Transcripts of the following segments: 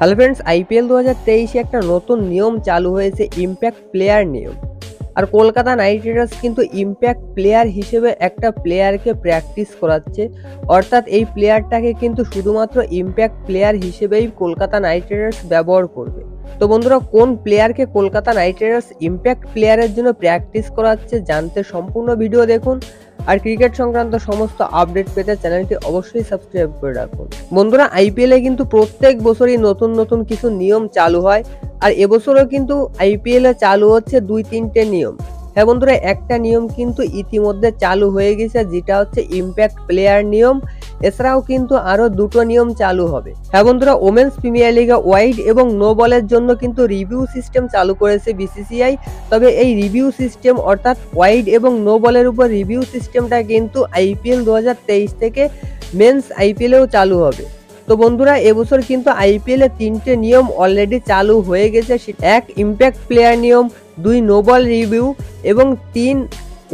Hello friends IPL দু হাজার তেইশে একটা নতুন নিয়ম চালু হয়েছে ইম্প্যাক্ট প্লেয়ার নিয়ম। আর কলকাতা নাইট রাইডার্স কিন্তু ইম্প্যাক্ট প্লেয়ার হিসেবে একটা প্লেয়ারকে প্র্যাকটিস করাচ্ছে। অর্থাৎ এই প্লেয়ারটাকে কিন্তু শুধুমাত্র ইম্প্যাক্ট প্লেয়ার হিসেবেই কলকাতা নাইট রাইডার্স ব্যবহার করবে। তো বন্ধুরা, কোন প্লেয়ারকে কলকাতা নাইট রাইডার্স ইম্প্যাক্ট প্লেয়ারের জন্য প্র্যাকটিস করাচ্ছে জানতে সম্পূর্ণ ভিডিও দেখুন। আর ক্রিকেট সংক্রান্ত সমস্ত আপডেট পেতে চ্যানেলটি অবশ্যই সাবস্ক্রাইব করে রাখুন। বন্ধুরা আইপিএলে কিন্তু প্রত্যেক বছরই নতুন নতুন কিছু নিয়ম চালু হয়, আর এবছরও কিন্তু আইপিএলে চালু হচ্ছে দুই তিনটে নিয়ম। হ্যাঁ বন্ধুরা, একটা নিয়ম কিন্তু ইতিমধ্যে চালু হয়ে গেছে, যেটা হচ্ছে ইম্প্যাক্ট প্লেয়ার নিয়ম এছাড়াও কিন্তু আরও দুটো নিয়ম চালু হবে। হ্যাঁ বন্ধুরা ওমেন্স প্রিমিয়ার লিগে ওয়াইড এবং নো বলের জন্য কিন্তু রিভিউ সিস্টেম চালু করেছে বিসিসিআই তবে এই রিভিউ সিস্টেম অর্থাৎ ওয়াইড এবং নো বলের উপর রিভিউ সিস্টেমটা কিন্তু আইপিএল দু হাজার তেইশ থেকে মেন্স আইপিএলেও চালু হবে। তো বন্ধুরা, এবছর কিন্তু আইপিএল এ তিনটে নিয়ম অলরেডি চালু হয়ে গেছে। এক ইম্প্যাক্ট প্লেয়ার নিয়ম, দুই নো বল রিভিউ এবং তিন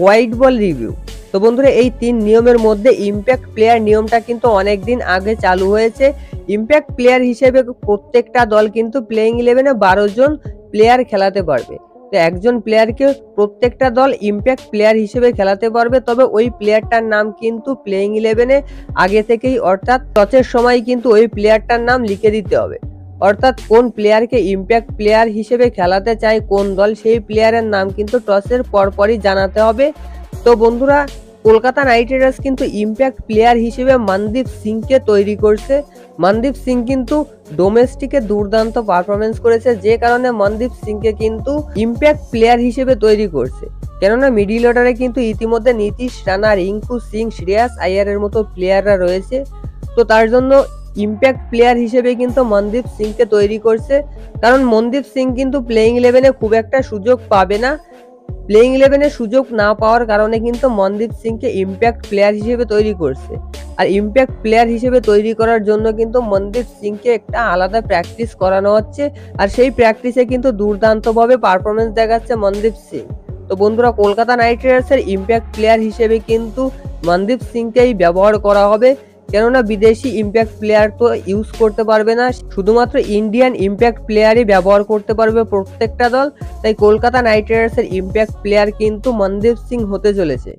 ওয়াইড বল রিভিউ তো বন্ধুরা, এই তিন নিয়মের মধ্যে ইম্প্যাক্ট প্লেয়ার নিয়মটা কিন্তু অনেক দিন আগে চালু হয়েছে। ইম্প্যাক্ট প্লেয়ার হিসেবে প্রত্যেকটা দল কিন্তু প্লেইং ইলেভেনে বারো জন প্লেয়ার খেলাতে পারবে। তো একজন প্লেয়ারকে প্রত্যেকটা দল ইম্প্যাক্ট প্লেয়ার হিসেবে খেলাতে পারবে, তবে ওই প্লেয়ারটার নাম কিন্তু প্লেইং ইলেভেনে আগে থেকেই, অর্থাৎ টচের সময় কিন্তু ওই প্লেয়ারটার নাম লিখে দিতে হবে। অর্থাৎ কোন প্লেয়ারকে ইম্প্যাক্ট প্লেয়ার হিসেবে খেলাতে চায় কোন দল, সেই প্লেয়ারের নাম কিন্তু টসের পরপরই জানাতে হবে। তো বন্ধুরা কলকাতা নাইট রাইডার্স কিন্তু ইম্প্যাক্ট প্লেয়ার হিসেবে মনদীপ সিংকে তৈরি করছে। মনদীপ সিং কিন্তু ডোমেস্টিকে দুর্দান্ত পারফরমেন্স করেছে, যে কারণে মনদীপ সিংকে কিন্তু ইম্প্যাক্ট প্লেয়ার হিসেবে তৈরি করছে। কেননা মিডিল অর্ডারে কিন্তু ইতিমধ্যে নীতিশ রানা, রিঙ্কু সিং, শ্রেয়াস আয়ারের মতো প্লেয়াররা রয়েছে। তো তার জন্য ইম্প্যাক্ট প্লেয়ার হিসেবে কিন্তু মনদীপ সিংকে তৈরি করছে। কারণ মনদীপ সিং কিন্তু প্লেইং ইলেভেনে খুব একটা সুযোগ পাবে না। প্লেইং ইলেভেনে সুযোগ না পাওয়ার কারণে কিন্তু মনদীপ সিংকে ইম্প্যাক্ট প্লেয়ার হিসেবে তৈরি করছে। আর ইম্প্যাক্ট প্লেয়ার হিসেবে তৈরি করার জন্য কিন্তু মনদীপ সিংকে একটা আলাদা প্র্যাকটিস করানো হচ্ছে। আর সেই প্র্যাকটিসে কিন্তু দুর্দান্তভাবে পারফরমেন্স দেখাচ্ছে মনদীপ সিং। তো বন্ধুরা, কলকাতা নাইট রাইডার্সের ইম্প্যাক্ট প্লেয়ার হিসেবে কিন্তু মনদীপ সিংকেই ব্যবহার করা হবে। কেননা বিদেশি ইম্প্যাক্ট প্লেয়ার তো ইউজ করতে পারবে না, শুধুমাত্র ইন্ডিয়ান ইম্প্যাক্ট প্লেয়ারই ব্যবহার করতে পারবে প্রত্যেকটা দল, তাই কলকাতা নাইট রাইডার্সের ইম্প্যাক্ট প্লেয়ার কিন্তু মনদীপ সিং হতে চলেছে।